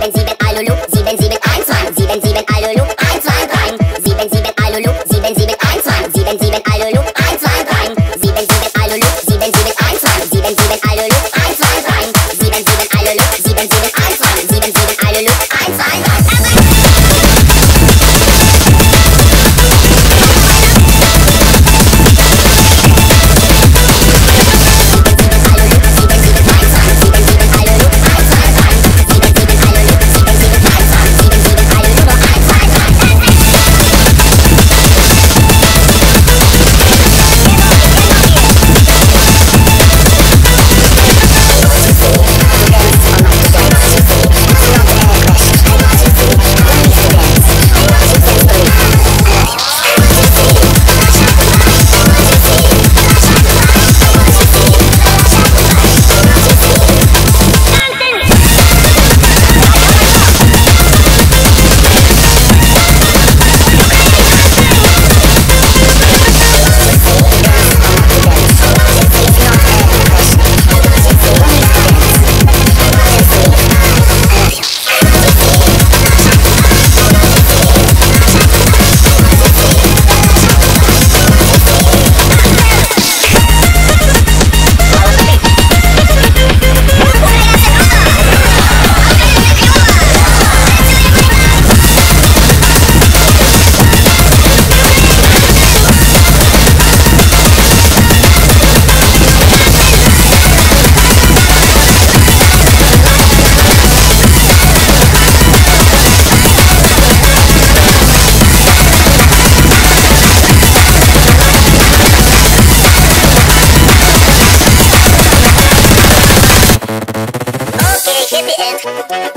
Benzi, The end.